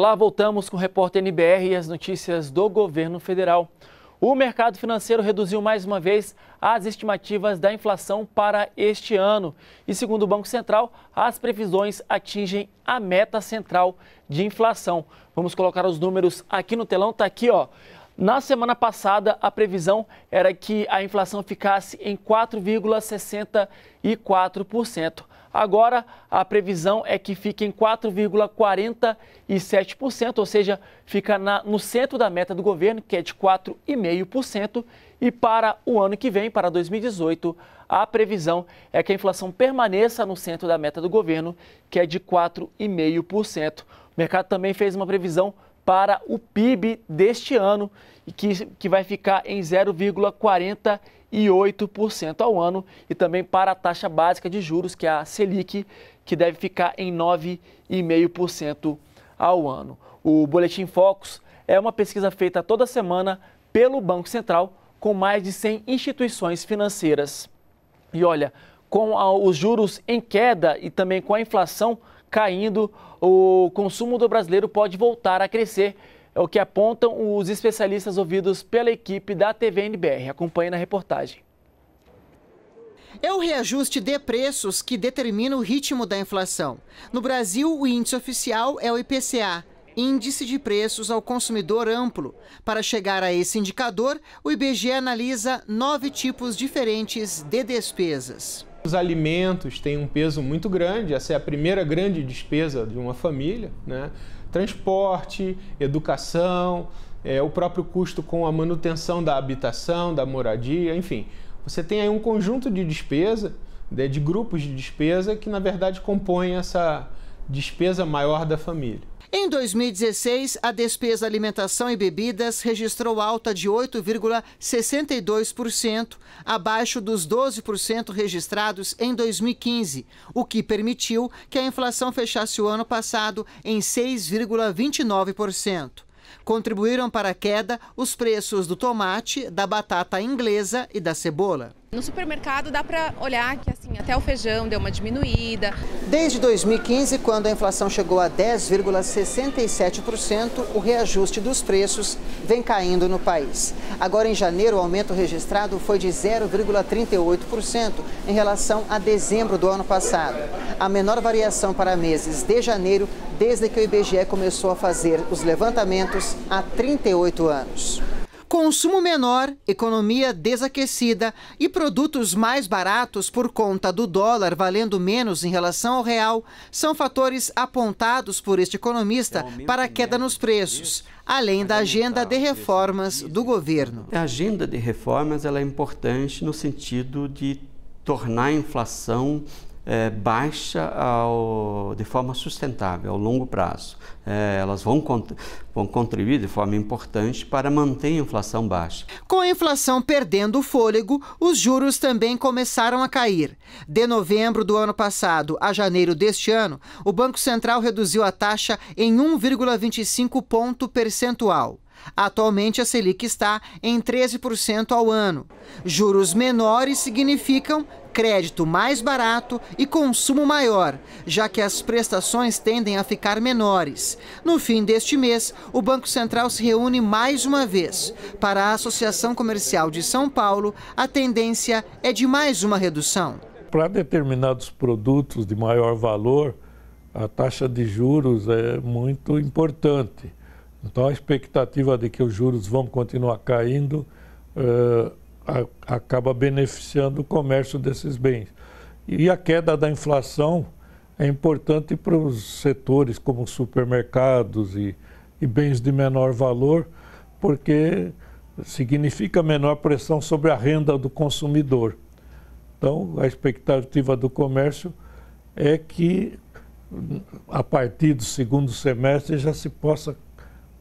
Olá, voltamos com o repórter NBR e as notícias do governo federal. O mercado financeiro reduziu mais uma vez as estimativas da inflação para este ano. E segundo o Banco Central, as previsões atingem a meta central de inflação. Vamos colocar os números aqui no telão, tá aqui, ó. Na semana passada, a previsão era que a inflação ficasse em 4,64%. Agora, a previsão é que fique em 4,47%, ou seja, fica na, no centro da meta do governo, que é de 4,5%. E para o ano que vem, para 2018, a previsão é que a inflação permaneça no centro da meta do governo, que é de 4,5%. O mercado também fez uma previsão para o PIB deste ano, que, que vai ficar em 0,40% e 8% ao ano e também para a taxa básica de juros, que é a Selic, que deve ficar em 9,5% ao ano. O Boletim Focus é uma pesquisa feita toda semana pelo Banco Central com mais de 100 instituições financeiras. E olha, com os juros em queda e também com a inflação caindo, o consumo do brasileiro pode voltar a crescer é o que apontam os especialistas ouvidos pela equipe da TV NBR. Acompanhe na reportagem. É o reajuste de preços que determina o ritmo da inflação. No Brasil, o índice oficial é o IPCA, Índice de Preços ao Consumidor Amplo. Para chegar a esse indicador, o IBGE analisa nove tipos diferentes de despesas. Os alimentos têm um peso muito grande, essa é a primeira grande despesa de uma família, né? Transporte, educação, é, o próprio custo com a manutenção da habitação, da moradia, enfim. Você tem aí um conjunto de despesa, de, de grupos de despesa que na verdade compõem essa despesa maior da família. Em 2016, a despesa alimentação e bebidas registrou alta de 8,62%, abaixo dos 12% registrados em 2015, o que permitiu que a inflação fechasse o ano passado em 6,29%. Contribuíram para a queda os preços do tomate, da batata inglesa e da cebola. No supermercado dá para olhar que assim, até o feijão deu uma diminuída. Desde 2015, quando a inflação chegou a 10,67%, o reajuste dos preços vem caindo no país. Agora em janeiro, o aumento registrado foi de 0,38% em relação a dezembro do ano passado. A menor variação para meses de janeiro desde que o IBGE começou a fazer os levantamentos há 38 anos. Consumo menor, economia desaquecida e produtos mais baratos por conta do dólar valendo menos em relação ao real são fatores apontados por este economista para a queda nos preços, além da agenda de reformas do governo. A agenda de reformas ela é importante no sentido de tornar a inflação é, baixa ao, de forma sustentável, ao longo prazo. É, elas vão, vão contribuir de forma importante para manter a inflação baixa. Com a inflação perdendo o fôlego, os juros também começaram a cair. De novembro do ano passado a janeiro deste ano, o Banco Central reduziu a taxa em 1,25 ponto percentual. Atualmente, a Selic está em 13% ao ano. Juros menores significam crédito mais barato e consumo maior, já que as prestações tendem a ficar menores. No fim deste mês, o Banco Central se reúne mais uma vez. Para a Associação Comercial de São Paulo, a tendência é de mais uma redução. Para determinados produtos de maior valor, a taxa de juros é muito importante. Então, a expectativa de que os juros vão continuar caindo uh, a, acaba beneficiando o comércio desses bens. E a queda da inflação é importante para os setores como supermercados e, e bens de menor valor, porque significa menor pressão sobre a renda do consumidor. Então, a expectativa do comércio é que, a partir do segundo semestre, já se possa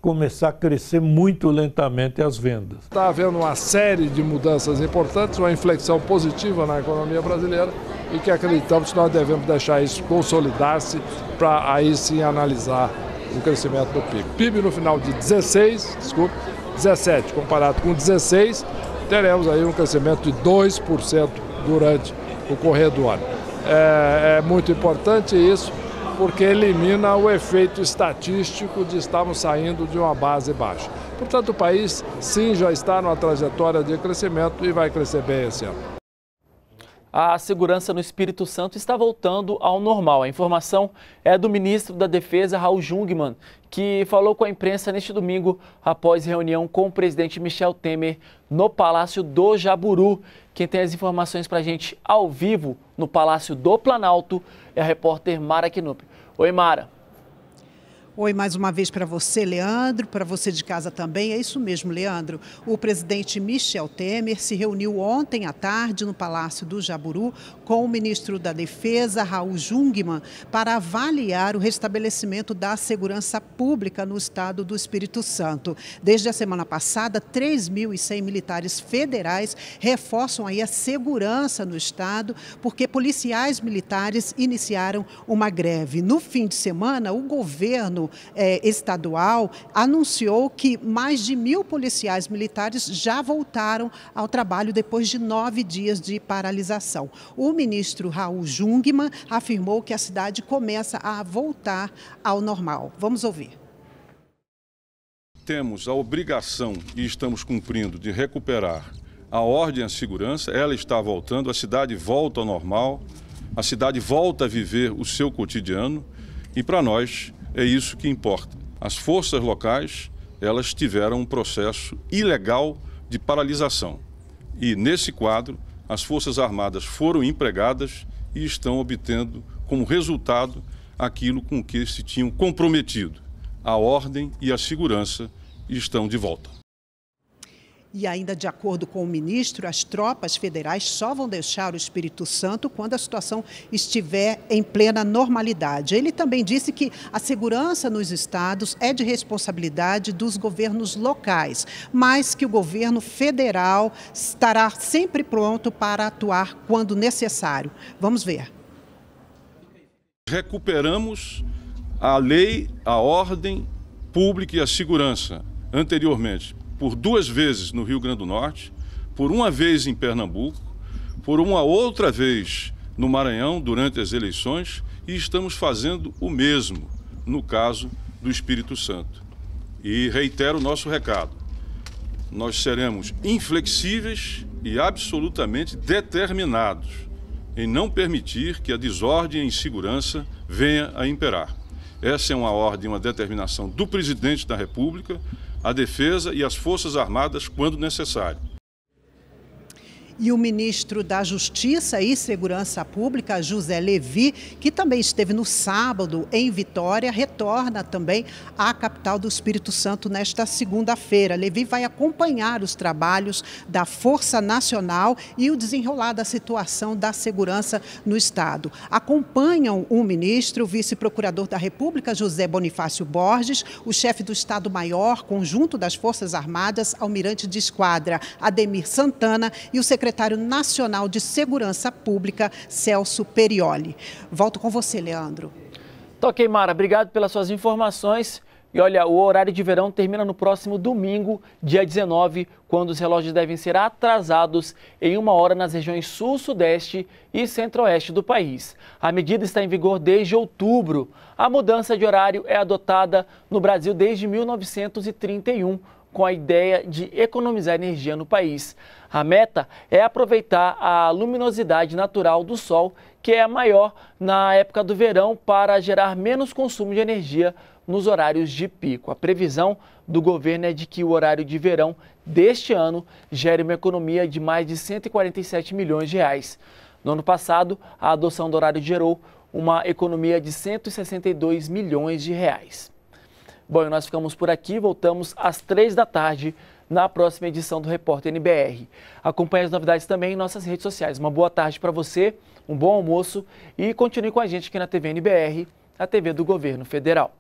começar a crescer muito lentamente as vendas. Está havendo uma série de mudanças importantes, uma inflexão positiva na economia brasileira e que acreditamos que nós devemos deixar isso consolidar-se para aí sim analisar o crescimento do PIB. PIB no final de 16, desculpe, 17 comparado com 16, teremos aí um crescimento de 2% durante o correr do ano. É, é muito importante isso porque elimina o efeito estatístico de estarmos saindo de uma base baixa. Portanto, o país sim já está numa trajetória de crescimento e vai crescer bem esse ano a segurança no Espírito Santo está voltando ao normal. A informação é do ministro da Defesa, Raul Jungmann, que falou com a imprensa neste domingo após reunião com o presidente Michel Temer no Palácio do Jaburu. Quem tem as informações para a gente ao vivo no Palácio do Planalto é a repórter Mara Knupp. Oi, Mara. Oi, mais uma vez para você, Leandro, para você de casa também. É isso mesmo, Leandro. O presidente Michel Temer se reuniu ontem à tarde no Palácio do Jaburu com o ministro da Defesa, Raul Jungmann, para avaliar o restabelecimento da segurança pública no estado do Espírito Santo. Desde a semana passada, 3.100 militares federais reforçam aí a segurança no estado, porque policiais militares iniciaram uma greve. No fim de semana, o governo é, estadual anunciou que mais de mil policiais militares já voltaram ao trabalho depois de nove dias de paralisação. O ministro Raul Jungmann afirmou que a cidade começa a voltar ao normal. Vamos ouvir temos a obrigação e estamos cumprindo de recuperar a ordem e a segurança, ela está voltando, a cidade volta ao normal, a cidade volta a viver o seu cotidiano e para nós é isso que importa. As forças locais, elas tiveram um processo ilegal de paralisação. E nesse quadro, as Forças Armadas foram empregadas e estão obtendo como resultado aquilo com que se tinham comprometido. A ordem e a segurança estão de volta. E ainda de acordo com o ministro, as tropas federais só vão deixar o Espírito Santo quando a situação estiver em plena normalidade. Ele também disse que a segurança nos estados é de responsabilidade dos governos locais, mas que o governo federal estará sempre pronto para atuar quando necessário. Vamos ver. Recuperamos a lei, a ordem pública e a segurança anteriormente por duas vezes no Rio Grande do Norte, por uma vez em Pernambuco, por uma outra vez no Maranhão durante as eleições e estamos fazendo o mesmo no caso do Espírito Santo. E reitero o nosso recado: nós seremos inflexíveis e absolutamente determinados em não permitir que a desordem e a insegurança venha a imperar. Essa é uma ordem, uma determinação do presidente da República, a defesa e as Forças Armadas quando necessário e o ministro da Justiça e Segurança Pública, José Levi, que também esteve no sábado em Vitória, retorna também à capital do Espírito Santo nesta segunda-feira. Levi vai acompanhar os trabalhos da Força Nacional e o desenrolar da situação da segurança no Estado. Acompanham o ministro, o vice-procurador da República, José Bonifácio Borges, o chefe do Estado-Maior, conjunto das Forças Armadas, almirante de esquadra, Ademir Santana, e o secretário secretário nacional de Segurança Pública, Celso Perioli. Volto com você, Leandro. Toquei, Mara. Obrigado pelas suas informações. E olha, o horário de verão termina no próximo domingo, dia 19, quando os relógios devem ser atrasados em uma hora nas regiões sul, sudeste e centro-oeste do país. A medida está em vigor desde outubro. A mudança de horário é adotada no Brasil desde 1931 com a ideia de economizar energia no país. A meta é aproveitar a luminosidade natural do Sol, que é maior na época do verão, para gerar menos consumo de energia nos horários de pico. A previsão do governo é de que o horário de verão deste ano gere uma economia de mais de 147 milhões de reais. No ano passado, a adoção do horário gerou uma economia de 162 milhões de reais. Bom, nós ficamos por aqui, voltamos às três da tarde na próxima edição do Repórter NBR. Acompanhe as novidades também em nossas redes sociais. Uma boa tarde para você, um bom almoço e continue com a gente aqui na TV NBR, a TV do Governo Federal.